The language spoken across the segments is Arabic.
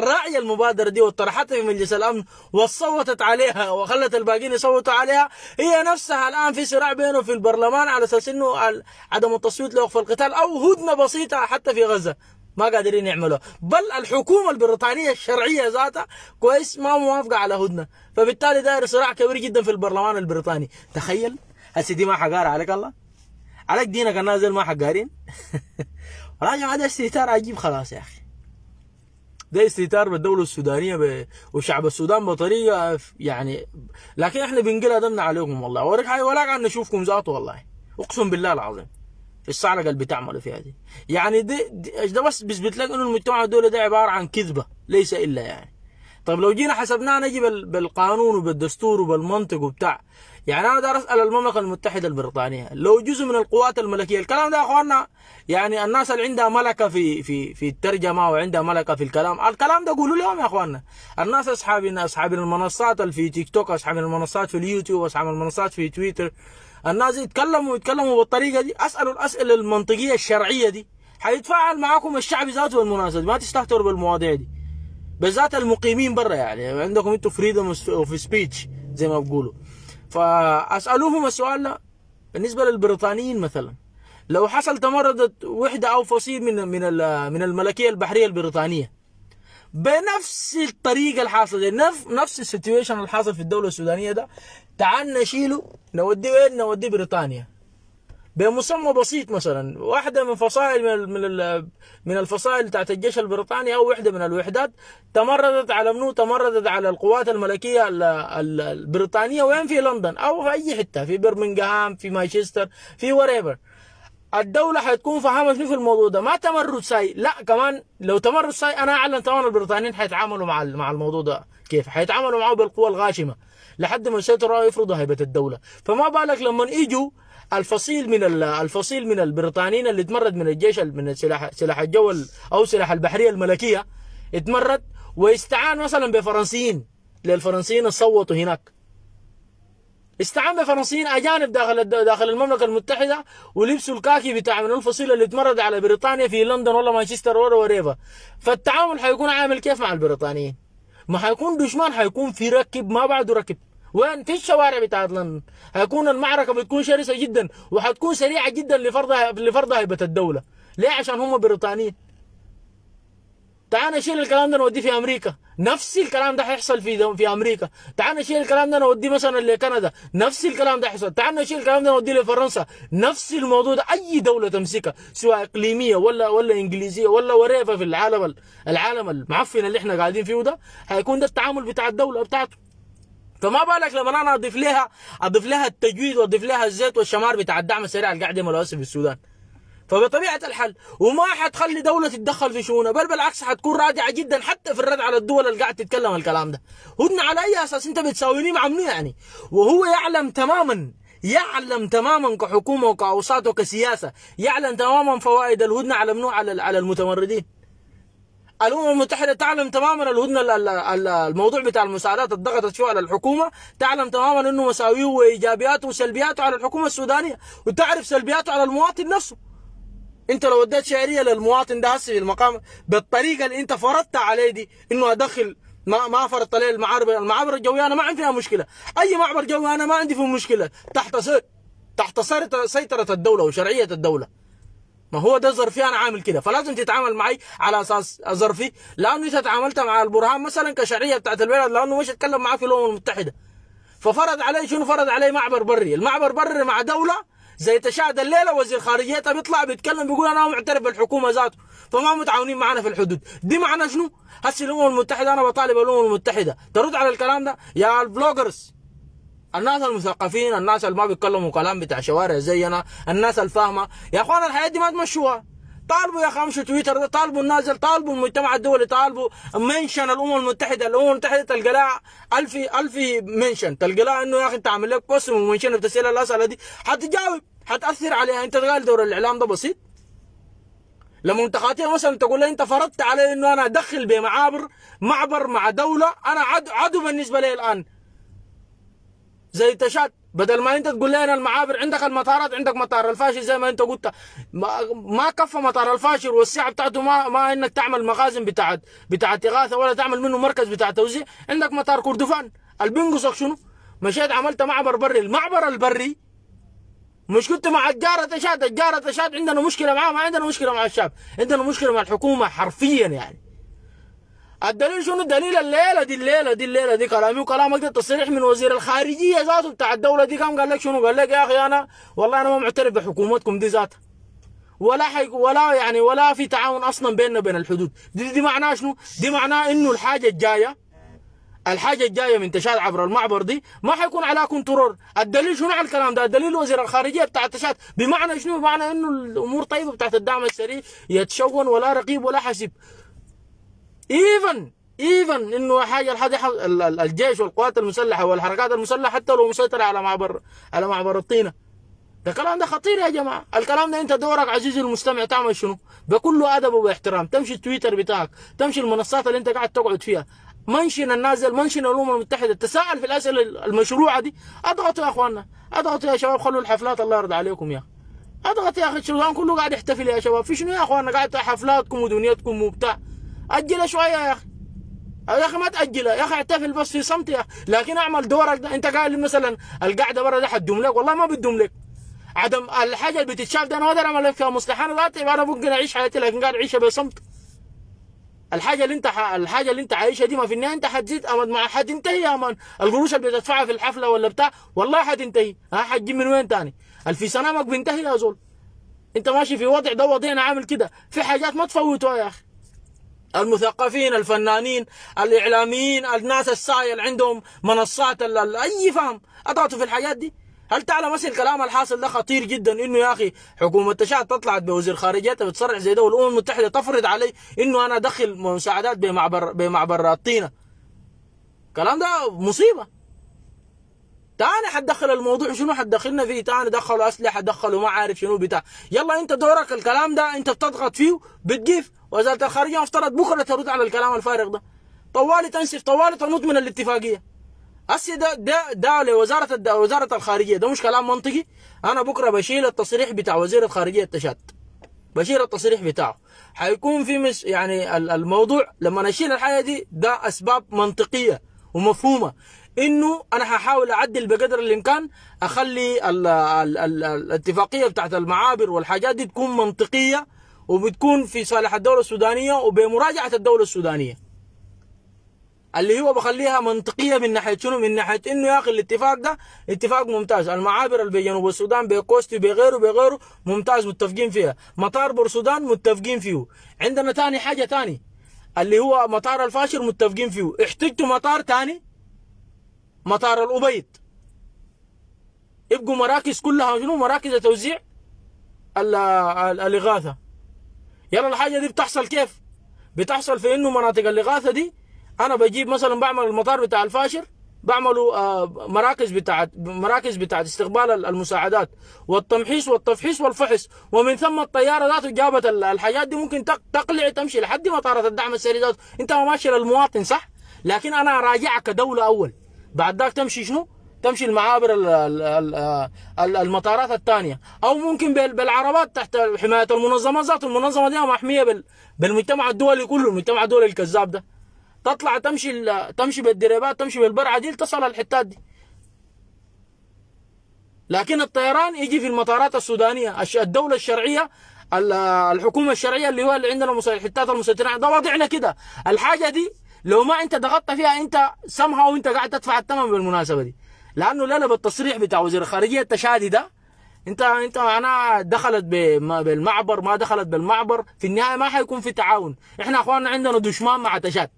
راعي المبادرة دي وطرحتها في مجلس الأمن وصوتت عليها وخلت الباقيين يصوتوا عليها هي نفسها الآن في صراع بينه في البرلمان على أساس أنه عدم التصويت لوقف القتال أو هدنة بسيطة حتى في غزة. ما قادرين يعملوها. بل الحكومة البريطانية الشرعية ذاتها كويس ما موافقة على هدنة. فبالتالي داير صراع كبير جدا في البرلمان البريطاني. تخيل. هسه دي ما حقار عليك الله. عليك دينك النازل ما حقارين. جماعة ده استهتار عجيب خلاص يا أخي. ده استهتار بالدولة السودانية ب... وشعب السودان بطريقة يعني لكن إحنا بنقلها دمنا عليكم والله. اوريك حاجة ولا قاعد نشوفكم ذاته والله. اقسم بالله العظيم. في الصعلقة اللي بتعملوا فيها دي. يعني دي ده بس بيثبت لك إنه المجتمع الدولي ده عبارة عن كذبة. ليس إلا يعني. طيب لو جينا حسبناها نجي بالقانون وبالدستور وبالمنطق وبتاع يعني أنا دار أسأل المملكة المتحدة البريطانية لو جزء من القوات الملكية الكلام ده يا أخواننا يعني الناس اللي عندها ملكة في في في الترجمة وعندها ملكة في الكلام الكلام ده قولوا لهم يا أخواننا. الناس اصحاب اصحاب المنصات اللي في تيك توك اصحاب المنصات في اليوتيوب اصحاب المنصات في تويتر الناس يتكلموا يتكلموا بالطريقة دي أسألوا الأسئلة المنطقية الشرعية دي حيتفاعل معاكم الشعب ذاته بالمناسبه ما تستهتروا بالمواضيع دي. بالذات المقيمين برا يعني. عندكم أنتم freedom of speech زي ما بقولوا. فأسألوهم السؤال ده بالنسبة للبريطانيين مثلا. لو حصل تمردت وحدة أو فصيل من من من الملكية البحرية البريطانية بنفس الطريقة الحاصلة نفس نفس السيتويشن الحاصل في الدولة السودانية ده تعال نشيله نوديه وين؟ نوديه بريطانيا. بمسمى بسيط مثلا واحدة من فصائل من من من الفصائل بتاعت الجيش البريطاني أو وحدة من الوحدات تمردت على منو؟ تمردت على القوات الملكية البريطانية وين؟ في لندن أو في أي حتة في برمنغهام في مانشستر في وريفر الدولة حتكون فاهمة شنو في الموضوع ده؟ ما تمرد ساي. لا كمان لو تمرد ساي أنا أعلن تماما البريطانيين حيتعاملوا مع مع الموضوع ده. كيف؟ حيتعاملوا معه بالقوة الغاشمة لحد ما يسيطروا يفرضوا هيبة الدولة. فما بالك لما يجوا الفصيل من الفصيل من البريطانيين اللي تمرد من الجيش من سلاح سلاح الجو أو سلاح البحرية الملكية اتمرد واستعان مثلا بفرنسيين للفرنسيين صوتوا هناك. استعان بفرنسيين أجانب داخل داخل المملكة المتحدة ولبسوا الكاكي بتاع من الفصيل اللي اتمرد على بريطانيا في لندن ولا مانشستر ولا وريفا فالتعامل حيكون عامل كيف مع البريطانيين؟ ما حيكون دشمان حيكون في ركب ما بعده ركب. وين في الشوارع بتاعت لندن هيكون المعركة بتكون شرسة جدا وحتكون سريعة جدا لفرض لفرض هيبه الدولة. ليه؟ عشان هم بريطانيين. تعال نشيل الكلام ده نوديه في أمريكا. نفس الكلام ده حيحصل في في أمريكا. تعال نشيل الكلام ده نوديه مثلا لكندا. نفس الكلام ده حيحصل تعال نشيل الكلام ده نوديه لفرنسا. نفس الموضوع ده أي دولة تمسكها سواء إقليمية ولا ولا إنجليزية ولا وريفه في العالم العالم المعفن اللي إحنا قاعدين فيه ده هيكون ده التعامل بتاع الدولة بتاعته. فما بالك لما أنا أضيف لها أضيف لها التجويد وأضيف لها الزيت والشمار بتاع الدعم السريع اللي قاعد يعملوا في السودان. فبطبيعة الحال وما حتخلي دولة تتدخل في شؤونها بل بالعكس حتكون رادعه جدا حتى في الرد على الدول اللي قاعد تتكلم الكلام ده. هدنه على أي أساس أنت بتساويني مع منو يعني؟ وهو يعلم تماما يعلم تماما كحكومة وكأوساط وكسياسة يعلم تماما فوائد الهدنة على منو؟ على المتمردين. الأمم المتحدة تعلم تماما الهدنة الموضوع بتاع المساعدات الضغطت فيه على الحكومة تعلم تماما إنه مساويه وإيجابياته وسلبياته على الحكومة السودانية وتعرف سلبياته على المواطن نفسه. أنت لو اديت شعرية للمواطن ده هسه في المقام بالطريقة اللي أنت فرضت عليه دي إنه أدخل ما ما فرضت عليه المعابر المعابر الجوية أنا ما عندي فيها مشكلة. أي معبر جوي أنا ما عندي فيه مشكلة. تحت تحت سيطرة الدولة وشرعية الدولة. ما هو ده ظرفي أنا عامل كده. فلازم تتعامل معي على أساس ظرفي. لأنه انت تعاملت مع البرهان مثلا كشرعية بتاعت البلد لأنه مش اتكلم معاه في الأمم المتحدة. ففرض علي شنو؟ فرض علي معبر بري. المعبر بري مع دولة زي تشاهد الليلة وزير خارجيتها بيطلع بيتكلم بيقول أنا معترف بالحكومة ذاته فما متعاونين معنا في الحدود. دي معنى شنو؟ هسه الأمم المتحدة أنا بطالب الأمم المتحدة. ترد على الكلام ده؟ يا ال bloggers الناس المثقفين الناس اللي ما بيتكلموا كلام بتاع شوارع زينا الناس الفاهمة. يا اخوان الحياة دي ما تمشوها. طالبوا يا أخي امشوا تويتر طالبوا النازل طالبوا المجتمع الدولي طالبوا منشن الأمم المتحدة. الأمم المتحدة تلقى لها ألف ألف mention. تلقى لها إنه يا أخي أنت عامل لك post و mention بتسأل الأسئلة دي. حتجاوب حتأثر عليها. أنت قال دور الإعلام ده بسيط؟ لما أنت خاطئ مثلا تقول لي أنت فرضت علي إنه أنا أدخل بمعابر معبر مع دولة أنا عدو, عدو بالنسبة لي الآن. زي تشاد بدل ما انت تقول لنا المعابر عندك المطارات عندك مطار الفاشر زي ما انت قلت. ما, ما كفى مطار الفاشر والسعه بتاعته ما ما انك تعمل مخازن بتاعت بتاعت إغاثة ولا تعمل منه مركز بتاع توزيع. عندك مطار كردفان. اللي بينقصك شنو؟ مشيت عملت معبر بري. المعبر البري مش كنت مع الجارة تشاد. الجارة تشاد عندنا مشكلة معاه ما عندنا مشكلة مع الشعب. عندنا مشكلة مع الحكومة حرفيا يعني. الدليل شنو؟ الدليل الليلة دي الليلة دي الليلة دي. كلامي وكلامك ده تصريح من وزير الخارجية ذاته بتاع الدولة دي. كان قال لك شنو؟ قال لك يا أخي أنا والله أنا ما معترف بحكومتكم دي ذاتها. ولا حي ولا يعني ولا في تعاون أصلا بيننا وبين الحدود. دي, دي معناه شنو؟ دي معناه إنه الحاجة الجاية الحاجة الجاية من تشاد عبر المعبر دي ما حيكون عليها control. الدليل شنو على الكلام ده؟ الدليل وزير الخارجية بتاع تشاد. بمعنى شنو؟ بمعنى إنه الأمور طيبة بتاعت الدعم السريع يتشون ولا رقيب ولا حسيب. even even إنه حاجة الحاجة الجيش والقوات المسلحة والحركات المسلحة حتى لو مسيطره على معبر على معبر الطينة. ده الكلام ده خطير يا جماعة. الكلام ده أنت دورك عزيزي المستمع تعمل شنو؟ بكل أدب وباحترام. تمشي التويتر بتاعك تمشي المنصات اللي أنت قاعد تقعد فيها. منشن النازل منشن الأمم المتحدة. تساءل في الأسئلة المشروعة دي. اضغطوا يا أخواننا. اضغطوا يا شباب خلوا الحفلات الله يرضى عليكم يا. أضغط يا أخي السودان كله قاعد يحتفل يا شباب. في شنو يا أخواننا؟ قاعد حفلاتكم ودنيتكم وبتاع. اجلها شوية يا أخي. يا أخي ما تاجلها يا أخي احتفل بس في صمت يا أخي. لكن أعمل دورك ده. أنت قايل مثلا القعدة برا ده حتدوم لك. والله ما بتدوم لك. عدم الحاجة اللي بتتشاف ده أنا ما أقدر أعمل لك فيها مصلحة. أنا ذاتي أنا ممكن أعيش حياتي لكن قاعد أعيشها بصمت. الحاجة اللي أنت ح... الحاجة اللي أنت عايشها دي ما في النهاية أنت حتزيد امد ما حتنتهي يا man القروش اللي بتدفعها في الحفلة ولا بتاع والله حتنتهي. ها حتجيب من وين تاني؟ الفي سنامك بينتهي يا زول. أنت ماشي في وضع ده وضعنا عامل كده. في حاجات ما تفوتوها يا أخي. المثقفين الفنانين الإعلاميين الناس السايل اللي عندهم منصات. أي فهم اضغطوا في الحاجات دي؟ هل تعلم أصل الكلام الحاصل ده خطير جدا؟ إنه يا أخي حكومة تشاد طلعت بوزير خارجيتها بتصرح زي ده والأمم المتحدة تفرض علي إنه أنا ادخل مساعدات بمعبر بمعبر الطينه الكلام ده مصيبة. تاني حتدخل الموضوع شنو؟ حتدخلنا فيه تاني دخلوا أسلحة دخلوا ما عارف شنو بتاع. يلا أنت دورك الكلام ده أنت بتضغط فيه بتجيف. وزارة الخارجية مفترض بكرة ترد على الكلام الفارغ ده. طوالي تنسف طوالي تنط من الاتفاقية. هسه ده ده ده لوزارة الد- وزارة الخارجية. ده مش كلام منطقي. أنا بكرة بشيل التصريح بتاع وزير الخارجية التشاد بشيل التصريح بتاعه. حيكون في مس يعني ال- الموضوع لما نشيل الحاجة دي ده أسباب منطقية ومفهومة. إنه أنا هحاول أعدل بقدر الإمكان أخلي ال ال ال الاتفاقية بتاعت المعابر والحاجات دي تكون منطقية وبتكون في صالح الدولة السودانية وبمراجعة الدولة السودانية. اللي هو بخليها منطقية من ناحية شنو؟ من ناحية إنه يا أخي الاتفاق ده اتفاق ممتاز، المعابر اللي بجنوب السودان بكوستي بغيره بغيره ممتاز متفقين فيها، مطار بورسودان متفقين فيه، عندنا تاني حاجة تاني اللي هو مطار الفاشر متفقين فيه، احتجتوا مطار تاني؟ مطار الأبيض. يبقوا مراكز كلها شنو مراكز توزيع؟ ال- ال- الإغاثة. يلا الحاجة دي بتحصل كيف؟ بتحصل في إنه مناطق الإغاثة دي أنا بجيب مثلا بعمل المطار بتاع الفاشر بعملوا آه، مراكز بتاعت مراكز بتاعت استقبال ال- المساعدات والتمحيص والتفحيص والفحص ومن ثم الطيارة ذاته جابت ال- الحاجات دي ممكن تق- تقلع تمشي لحد مطارات الدعم السريع ذاته. أنت ما ماشي للمواطن صح؟ لكن أنا اراجعك كدولة أول. بعد ذاك تمشي شنو؟ تمشي المعابر ال- ال- ال- ال- المطارات الثانية. أو ممكن بال- بالعربات تحت حماية المنظمات ذات المنظمة دي محمية بال- بالمجتمع الدولي كله المجتمع الدولي الكذاب ده. تطلع تمشي تمشي بالدريبات تمشي بالبرعة دي تصل الحتات دي. لكن الطيران يجي في المطارات السودانية. الدولة الشرعية ال- الحكومة الشرعية اللي هو اللي عندنا الحتات المسيطرين ده وضعنا كده. الحاجة دي لو ما انت ضغطت فيها انت سمها وانت قاعد تدفع الثمن بالمناسبة دي. لأنه لا لا بالتصريح بتاع وزير الخارجية التشادي ده انت انت معناها دخلت بالمعبر ما دخلت بالمعبر في النهاية ما حيكون في تعاون. إحنا إخواننا عندنا دشمان مع تشاد.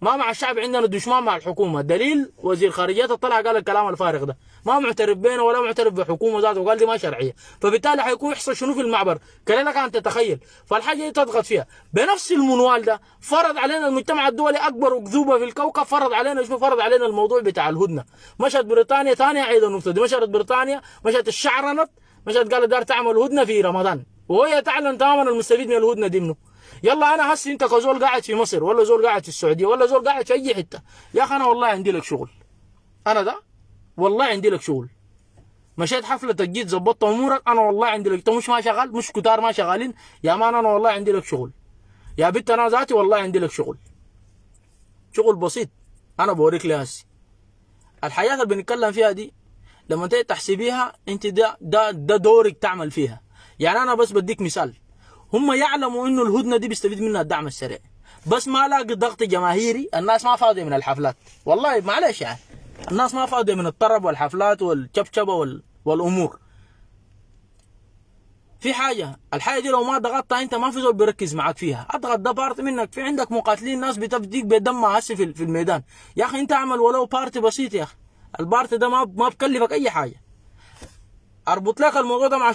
ما مع الشعب عندنا دشمان مع الحكومة. دليل وزير خارجية طلع قال الكلام الفارغ ده. ما معترف بينه ولا معترف بحكومة ذاته وقال دي ما شرعية. فبالتالي حيكون يحصل شنو في المعبر؟ كان لك ان تتخيل فالحاجة دي تضغط فيها. بنفس المنوال ده فرض علينا المجتمع الدولي أكبر أكذوبة في الكوكب فرض علينا شنو؟ فرض علينا الموضوع بتاع الهدنة. مشت بريطانيا ثاني عيد النقطه دي مشت بريطانيا مشت الشعرنت مشت قالت دار تعمل هدنة في رمضان. وهي تعلن تماما المستفيد من الهدنة دي منه يلا أنا هسي أنت كزول قاعد في مصر ولا زول قاعد في السعودية ولا زول قاعد في أي حتة. يا أخي أنا والله عندي لك شغل. أنا ده؟ والله عندي لك شغل. مشيت حفلة جيت ظبطت أمورك أنا والله عندي لك أنت مش ما شغال مش كتار ما شغالين. يا مان أنا والله عندي لك شغل. يا بنت أنا ذاتي والله عندي لك شغل. شغل بسيط. أنا بوريك لي هسي. الحياة اللي بنتكلم فيها دي لما تيجي تحسبيها أنت ده ده ده دورك تعمل فيها. يعني أنا بس بديك مثال. هم يعلموا إنه الهدنة دي بيستفيد منها الدعم السريع. بس ما لاقي ضغط جماهيري الناس ما فاضية من الحفلات. والله معلش يعني. الناس ما فاضية من الطرب والحفلات والشبشبة وال... والأمور. في حاجة الحاجة دي لو ما ضغطتها أنت ما في زول بيركز معاك فيها. أضغط ده part منك. في عندك مقاتلين ناس بتفديك بدمها هسه في الميدان. يا أخي أنت اعمل ولو part بسيط يا أخي. ال part ده ما ما بكلفك أي حاجة. أربط لك الموضوع ده مع